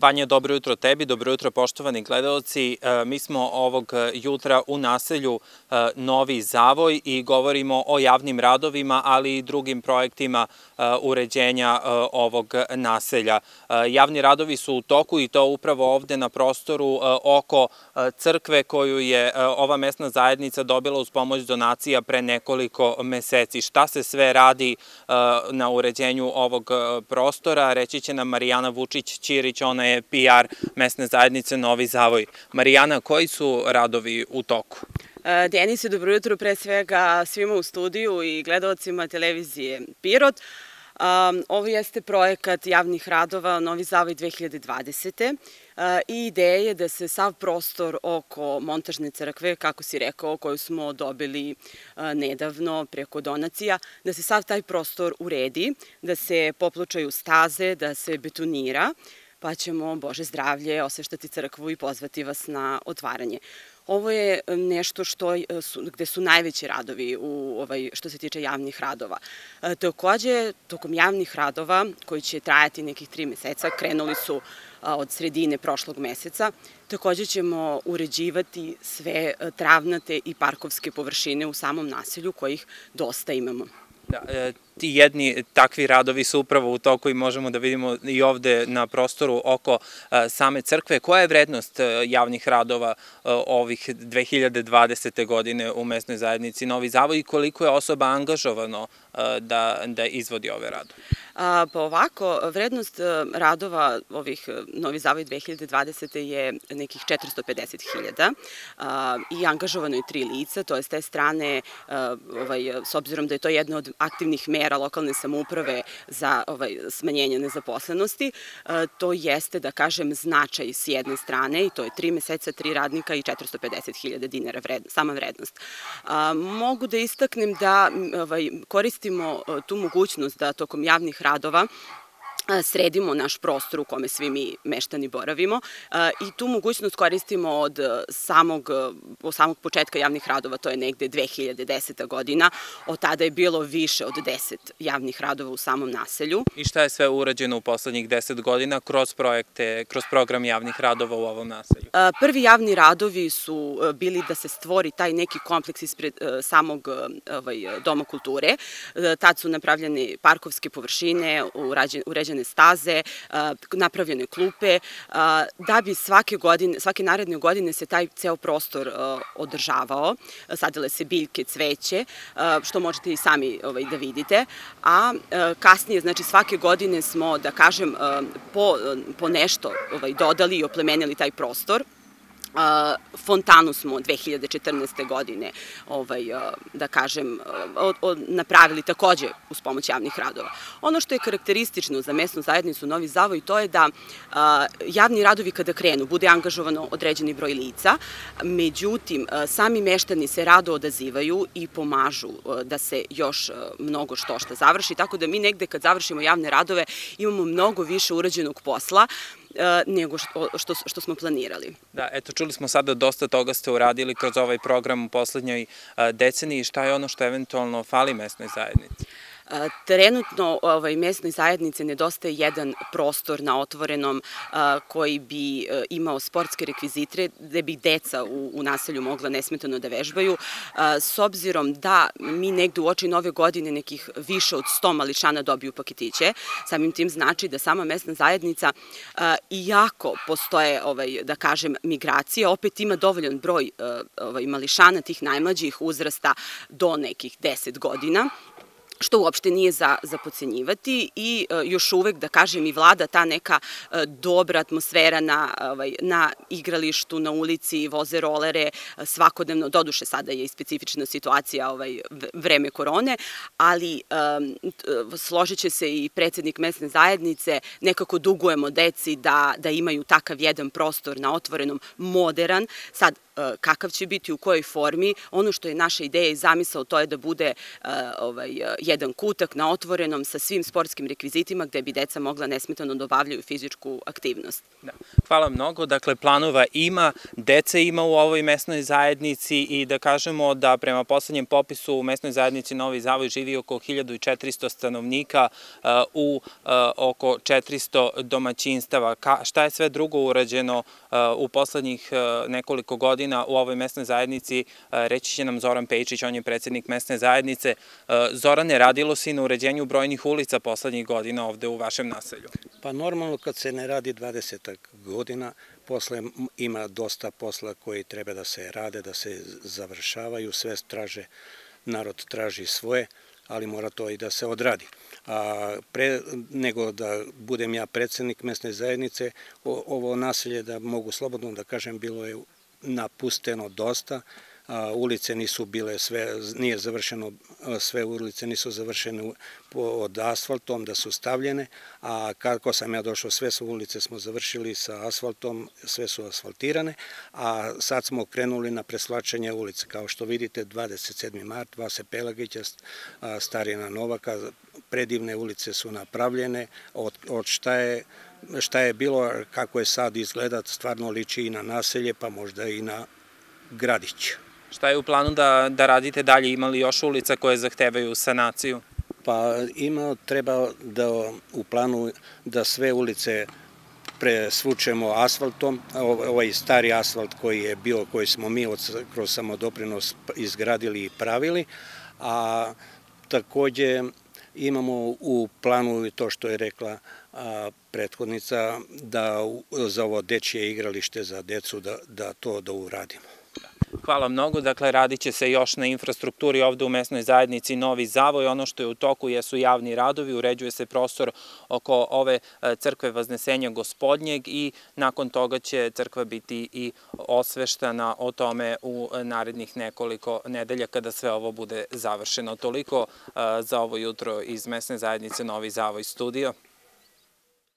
Vanja, dobro jutro tebi, dobro jutro poštovani gledalci. E, mi smo ovog jutra u naselju e, Novi Zavoj i govorimo o javnim radovima, ali i drugim projektima e, uređenja ovog naselja. Javni radovi su u toku i to upravo ovde na prostoru oko crkve koju je ova mesna zajednica dobila uz pomoć donacija pre nekoliko meseci. Šta se sve radi na uređenju ovog prostora, reći će nam Marijana Vučić-Ćirić, ona je PR mesne zajednice Novi Zavoj. Marijana, koji su radovi u toku? E, Denise, dobro jutro pre svega svima u studiju i gledalcima televizije Pirot. Ovo jeste projekat javnih radova Novi Zavoj 2020. Uh, I ideja je da se sav prostor oko montažne crkve, kako si rekao, koju smo dobili uh, nedavno preko donacija, da se sav taj prostor uredi, da se popločaju staze, da se betonira, pa ćemo, Bože zdravlje, osveštati crkvu i pozvati vas na otvaranje. Ovo je nešto što e, gde su najveći radovi u ovaj što se tiče javnih radova. E, takođe, tokom javnih radova koji će trajati nekih tri meseca, krenuli su od sredine prošlog meseca, takođe ćemo uređivati sve e, travnate i parkovske površine u samom naselju kojih dosta imamo. Da, e, ti jedni takvi radovi su upravo u toku i možemo da vidimo i ovde na prostoru oko e, same crkve. Koja je vrednost e, javnih radova ovih 2020. godine u mesnoj zajednici Novi Zavoj i koliko je osoba angažovano da, da izvodi ove radove? A, pa ovako, vrednost radova ovih Novi Zavoj 2020. je nekih 450.000 i angažovano je tri lica, to je s te strane, ovaj, s obzirom da je to jedna od aktivnih mera lokalne samouprave za ovaj, smanjenje nezaposlenosti, to jeste, da kažem, značaj s jedne strane i to je tri meseca, tri radnika i 450.000 dinara sama vrednost. Mogu da istaknem da ovaj, koristimo tu mogućnost da tokom javnih radova sredimo naš prostor u kome svi mi meštani boravimo i tu mogućnost koristimo od samog, od samog početka javnih radova, to je negde 2010. godina. Od tada je bilo više od 10 javnih radova u samom naselju. I šta je sve urađeno u poslednjih 10 godina kroz projekte, kroz program javnih radova u ovom naselju? Prvi javni radovi su bili da se stvori taj neki kompleks ispred samog ovaj, Doma kulture. Tad su napravljene parkovske površine, uređene staze, napravljene klupe, da bi svake godine, svake naredne godine se taj ceo prostor održavao. Sadile se biljke, cveće, što možete i sami ovaj, da vidite, a kasnije, znači svake godine smo, da kažem, po, po nešto ovaj, dodali i oplemenili taj prostor. Fontanu smo 2014. godine, ovaj, da kažem, napravili takođe uz pomoć javnih radova. Ono što je karakteristično za mesnu zajednicu Novi Zavoj to je da javni radovi kada krenu, bude angažovano određeni broj lica, međutim, sami meštani se rado odazivaju i pomažu da se još mnogo što šta završi, tako da mi negde kad završimo javne radove imamo mnogo više urađenog posla, nego što, što, što smo planirali. Da, eto, čuli smo sada dosta toga ste uradili kroz ovaj program u poslednjoj deceniji. Šta je ono što eventualno fali mesnoj zajednici? Trenutno ovaj, mesnoj zajednici nedostaje jedan prostor na otvorenom koji bi e, imao sportske rekvizitre gde bi deca u, u naselju mogla nesmetano da vežbaju. S obzirom da mi negde u oči nove godine nekih više od 100 mališana dobiju paketiće, samim tim znači da sama mesna zajednica, iako postoje, ovaj, da kažem, migracije, opet ima dovoljan broj e, ovaj, mališana tih najmlađih uzrasta do nekih 10 godina što uopšte nije za, za pocenjivati i e, još uvek, da kažem, i vlada ta neka e, dobra atmosfera na, ovaj, na igralištu, na ulici, voze rolere, e, svakodnevno, doduše sada je i specifična situacija ovaj, vreme korone, ali e, složit će se i predsednik mesne zajednice, nekako dugujemo deci da, da imaju takav jedan prostor na otvorenom, modern, sad kakav će biti, u kojoj formi. Ono što je naša ideja i zamisao to je da bude ovaj, jedan kutak na otvorenom sa svim sportskim rekvizitima gde bi deca mogla nesmetano da obavljaju fizičku aktivnost. Da. Hvala mnogo. Dakle, planova ima, deca ima u ovoj mesnoj zajednici i da kažemo da prema poslednjem popisu u mesnoj zajednici Novi Zavoj živi oko 1400 stanovnika u oko 400 domaćinstava. Šta je sve drugo urađeno u poslednjih nekoliko godina u ovoj mesnoj zajednici, reći će nam Zoran Pejčić, on je predsednik mesne zajednice. Zorane, radilo se i na uređenju brojnih ulica poslednjih godina ovde u vašem naselju? Pa normalno kad se ne radi 20 godina, posle ima dosta posla koji treba da se rade, da se završavaju, sve traže, narod traži svoje, ali mora to i da se odradi. A pre nego da budem ja predsednik mesne zajednice, ovo naselje, da mogu slobodno da kažem, bilo je napusteno dosta, ulice nisu bile sve, nije završeno, sve ulice nisu završene pod asfaltom, da su stavljene, a kako sam ja došao, sve su ulice smo završili sa asfaltom, sve su asfaltirane, a sad smo krenuli na preslačenje ulice. Kao što vidite, 27. mart, Vase Pelagića, Starina Novaka, predivne ulice su napravljene, od, od šta je šta je bilo, kako je sad izgledat, stvarno liči i na naselje, pa možda i na gradić. Šta je u planu da, da radite dalje? Imali još ulica koje zahtevaju sanaciju? Pa ima, treba da u planu da sve ulice presvučemo asfaltom, ovaj stari asfalt koji je bio, koji smo mi od, kroz samodoprinos izgradili i pravili, a takođe imamo u planu to što je rekla a, prethodnica, da za ovo dečje igralište za decu, da, da to da uradimo. Hvala mnogo. Dakle, radit će se još na infrastrukturi ovde u mesnoj zajednici Novi Zavoj. Ono što je u toku jesu javni radovi, uređuje se prostor oko ove e, crkve Vaznesenja gospodnjeg i nakon toga će crkva biti i osveštana o tome u narednih nekoliko nedelja kada sve ovo bude završeno. Toliko e, za ovo jutro iz mesne zajednice Novi Zavoj studio.